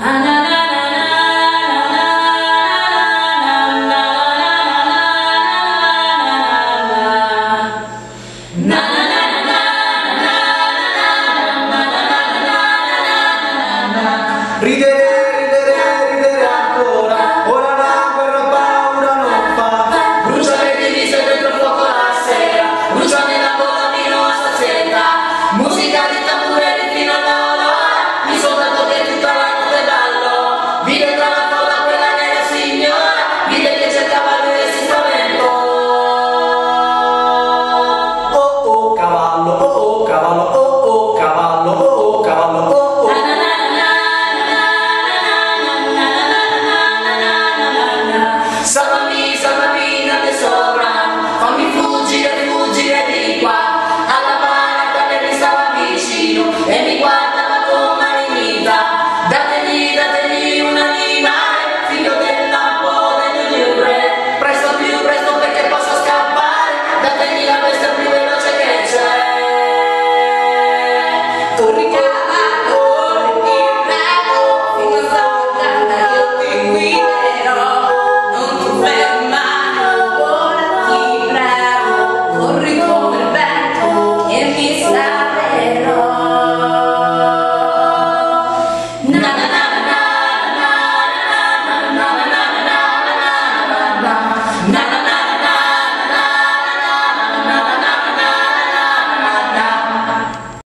Ridere